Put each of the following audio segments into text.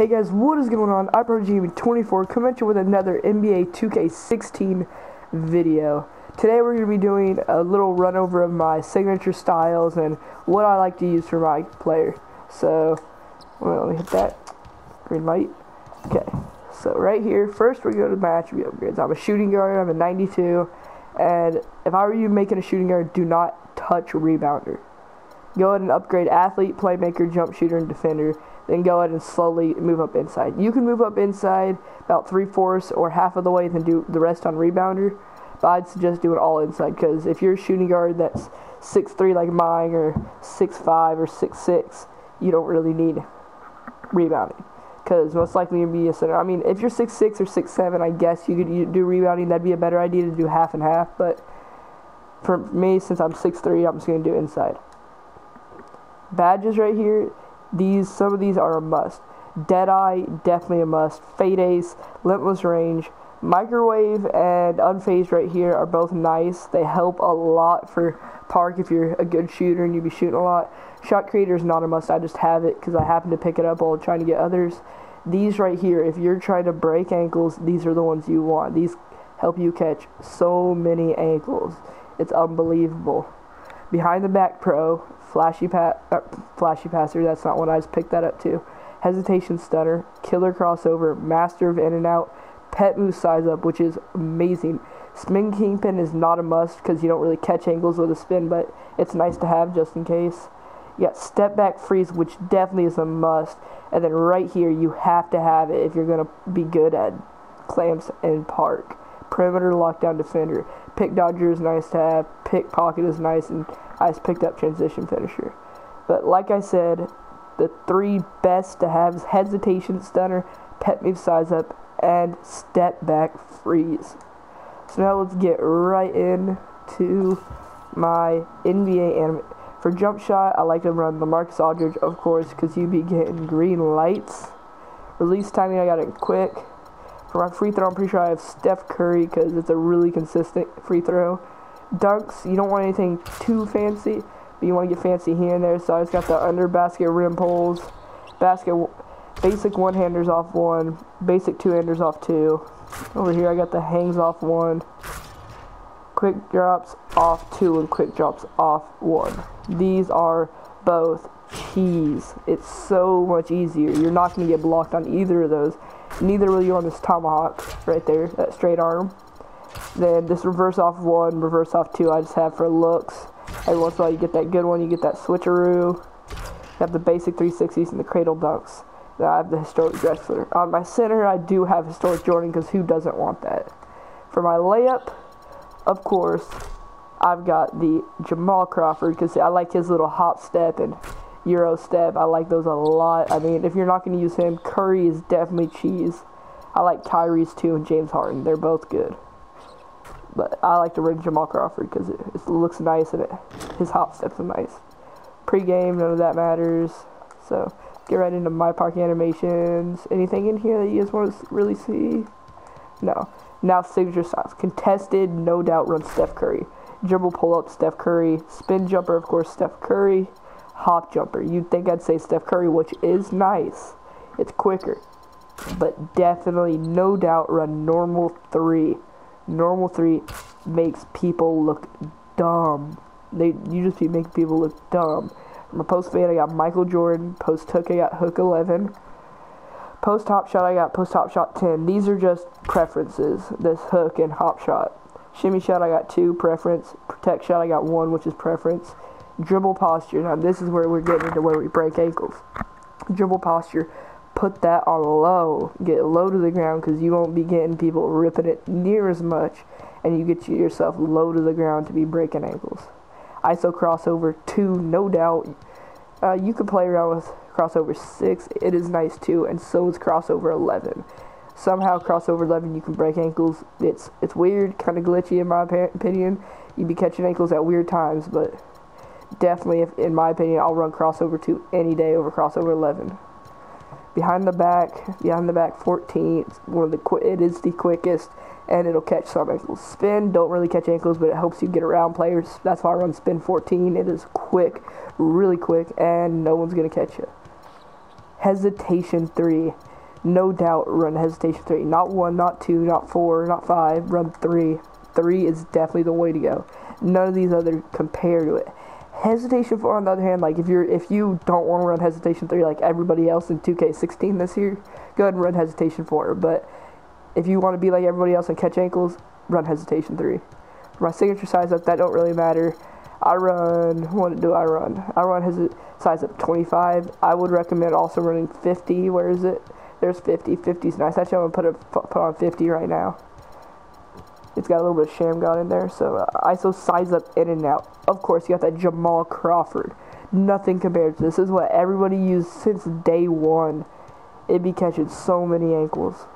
Hey guys, what is going on? I'm ProGaming24 coming at you with another NBA 2K16 video. Today we're going to be doing a little run over of my signature styles and what I like to use for my player. So, well, let me hit that green light. Okay, so right here, first we're going to my attribute upgrades. I'm a shooting guard, I'm a 92, and if I were you making a shooting guard, do not touch rebounder. Go ahead and upgrade athlete, playmaker, jump shooter, and defender then go ahead and slowly move up inside. You can move up inside about three-fourths or half of the way, then do the rest on rebounder. But I'd suggest doing all inside because if you're a shooting guard that's six three like mine or six five or six six, you don't really need rebounding because most likely you'll be a center. I mean, if you're six six or six seven, I guess you could do rebounding. That'd be a better idea to do half and half. But for me, since I'm six three, I'm just gonna do inside. Badges right here these some of these are a must. Deadeye, definitely a must. Fade Ace, Limitless Range, Microwave and Unfazed right here are both nice. They help a lot for Park if you're a good shooter and you be shooting a lot. Shot Creator is not a must. I just have it because I happen to pick it up while trying to get others. These right here, if you're trying to break ankles, these are the ones you want. These help you catch so many ankles. It's unbelievable. Behind the Back Pro, Flashy pa- uh, Flashy Passer, that's not one I just picked that up too. Hesitation Stunner, Killer Crossover, Master of In and Out, Pet Move Size Up, which is amazing. Spin Kingpin is not a must because you don't really catch angles with a spin, but it's nice to have just in case. You got Step Back Freeze, which definitely is a must. And then right here, you have to have it if you're going to be good at clamps and park. Perimeter Lockdown Defender. Pick Dodger is nice to have. pick pocket is nice, and I just picked up Transition Finisher. But like I said, the three best to have is Hesitation Stunner, Pet Move Size Up, and Step Back Freeze. So now let's get right into my NBA anime. For jump shot, I like to run LaMarcus Aldridge, of course, because you be getting green lights. Release timing, I got it quick. For my free throw, I'm pretty sure I have Steph Curry because it's a really consistent free throw. Dunks, you don't want anything too fancy, but you want to get fancy here and there. So I just got the under basket rim pulls, basket, basic one handers off one, basic two handers off two. Over here, I got the hangs off one, quick drops off two, and quick drops off one. These are both cheese. It's so much easier. You're not going to get blocked on either of those. Neither will you on this tomahawk right there, that straight arm. Then this reverse off one, reverse off two, I just have for looks. Every once in a while you get that good one, you get that switcheroo. You have the basic 360s and the cradle dunks. Then I have the historic Drexler. On my center, I do have historic Jordan because who doesn't want that? For my layup, of course, I've got the Jamal Crawford because I like his little hop step and Euro step. I like those a lot. I mean, if you're not going to use him, Curry is definitely cheese. I like Tyrese too and James Harden. They're both good. But I like to run Jamal Crawford because it, it, looks nice and it, his hop steps are nice. Pre-game, none of that matters. So get right into my park animations. Anything in here that you guys want to really see? No. Now signature styles. Contested, no doubt, run Steph Curry. Dribble pull up, Steph Curry. Spin jumper, of course, Steph Curry hop jumper. You'd think I'd say Steph Curry, which is nice. It's quicker. But definitely, no doubt, run normal three. Normal three makes people look dumb. They you just be making people look dumb. From a post fade, I got Michael Jordan. Post hook, I got hook 11. Post hop shot, I got post hop shot 10. These are just preferences. This hook and hop shot. Shimmy shot, I got two preference. Protect shot, I got one, which is preference dribble posture. Now this is where we're getting into where we break ankles. Dribble posture, put that on low. Get low to the ground because you won't be getting people ripping it near as much, and you get yourself low to the ground to be breaking ankles. ISO crossover two, no doubt. Uh, you can play around with crossover six. It is nice too, and so is crossover eleven. Somehow crossover eleven you can break ankles. It's it's weird, kind of glitchy in my opinion. You'd be catching ankles at weird times, but definitely, if, in my opinion, I'll run crossover 2 any day over crossover 11. Behind the back, behind the back 14, it's one of the qu- it is the quickest, and it'll catch some ankles. Spin, don't really catch ankles, but it helps you get around players. That's why I run spin 14. It is quick, really quick, and no one's going to catch you. hesitation three. No doubt run hesitation three. Not one, not two, not four, not five. Run three. Three is definitely the way to go. None of these other compare to it. Hesitation four, on the other hand, like if you're if you don't want to run hesitation three like everybody else in 2K16 this year, go ahead and run hesitation four. But if you want to be like everybody else and catch ankles, run hesitation three. For my signature size up, that don't really matter. I run, what do I run? I run his size up 25. I would recommend also running 50. Where is it? There's 50. 50 is nice. Actually, I'm to put, put on 50 right now. It's got a little bit of Shammgod in there. So uh, ISO size up in and out. Of course, you got that Jamal Crawford. Nothing compared to this. This is what everybody used since day one. It'd be catching so many ankles.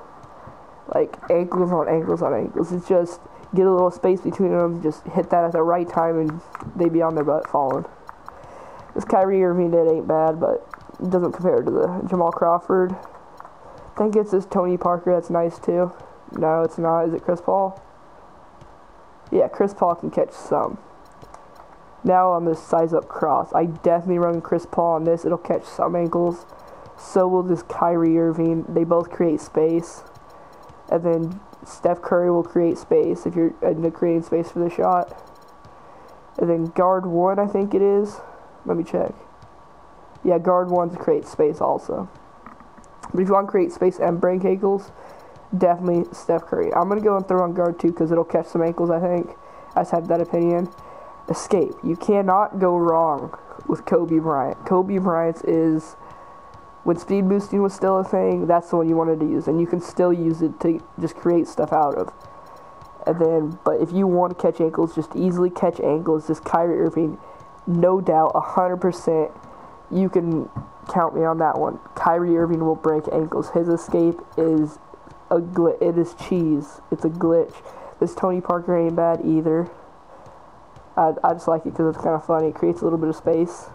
Like, ankles on ankles on ankles. It's just get a little space between them, just hit that at the right time, and they'd be on their butt falling. This Kyrie Irving did ain't bad, but it doesn't compare to the Jamal Crawford. I think it's this Tony Parker that's nice too. No, it's not. Is it Chris Paul? Yeah, Chris Paul can catch some. Now on this size up cross, I definitely run Chris Paul on this. It'll catch some ankles. So will this Kyrie Irving. They both create space. And then Steph Curry will create space if you're into creating space for the shot. And then guard one, I think it is. Let me check. Yeah, guard one to create space also. But if you want to create space and break ankles, definitely Steph Curry. I'm going to go and throw on guard too because it'll catch some ankles, I think. I just have that opinion. Escape. You cannot go wrong with Kobe Bryant. Kobe Bryant is when speed boosting was still a thing, that's the one you wanted to use, and you can still use it to just create stuff out of. And then, but if you want to catch ankles, just easily catch ankles. Just Kyrie Irving, no doubt, hundred percent, you can count me on that one. Kyrie Irving will break ankles. His escape is a glitch. It is cheese. It's a glitch. This Tony Parker ain't bad either. I, I just like it because it's kind of funny. It creates a little bit of space.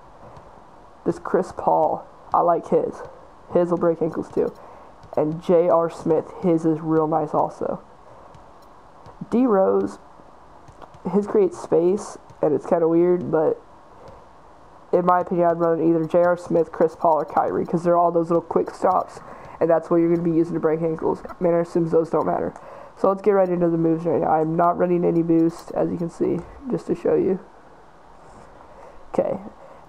This Chris Paul I like his. His will break ankles too. And J.R. Smith, his is real nice also. D Rose, his creates space, and it's kind of weird, but in my opinion, I'd run either J.R. Smith, Chris Paul, or Kyrie because they're all those little quick stops, and that's what you're going to be using to break ankles. Man assumes those don't matter. So let's get right into the moves right now. I'm not running any boost, as you can see, just to show you. Okay,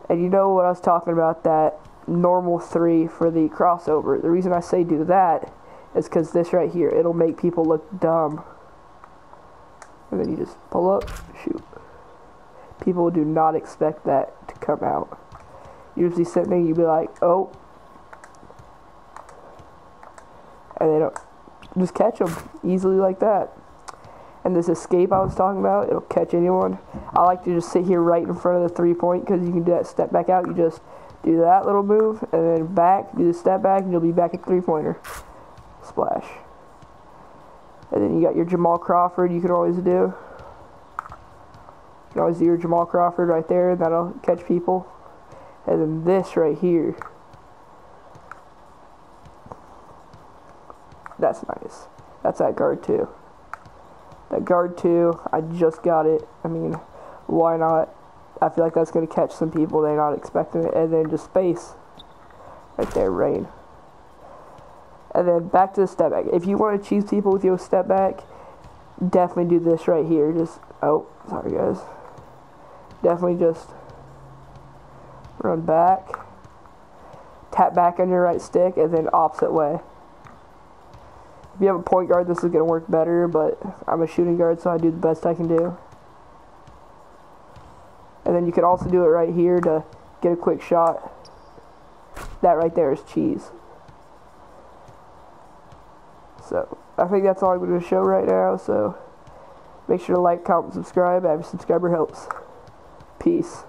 and you know what I was talking about that normal 3 for the crossover. The reason I say do that is because this right here, it'll make people look dumb. And then you just pull up, shoot. People do not expect that to come out. Usually there, you'd be like, oh. And they don't, just catch them easily like that. And this escape I was talking about, it'll catch anyone. I like to just sit here right in front of the three point because you can do that step back out. You just do that little move, and then back, do the step back, and you'll be back at three-pointer. Splash. And then you got your Jamal Crawford you can always do. You can always do your Jamal Crawford right there, and that'll catch people. And then this right here. That's nice. That's that guard too. That guard too. I just got it. I mean, why not? I feel like that's to catch some people. They're not expecting it. And then just space. Right there, rain. And then back to the step back. If you want to cheese people with your step back, definitely do this right here. Just, oh, sorry guys. Definitely just run back. Tap back on your right stick and then opposite way. If you have a point guard, this is going to work better, but I'm a shooting guard, so I do the best I can do. And then you can also do it right here to get a quick shot. That right there is cheese. So, I think that's all I'm going to show right now. So, make sure to like, comment, subscribe. Every subscriber helps. Peace.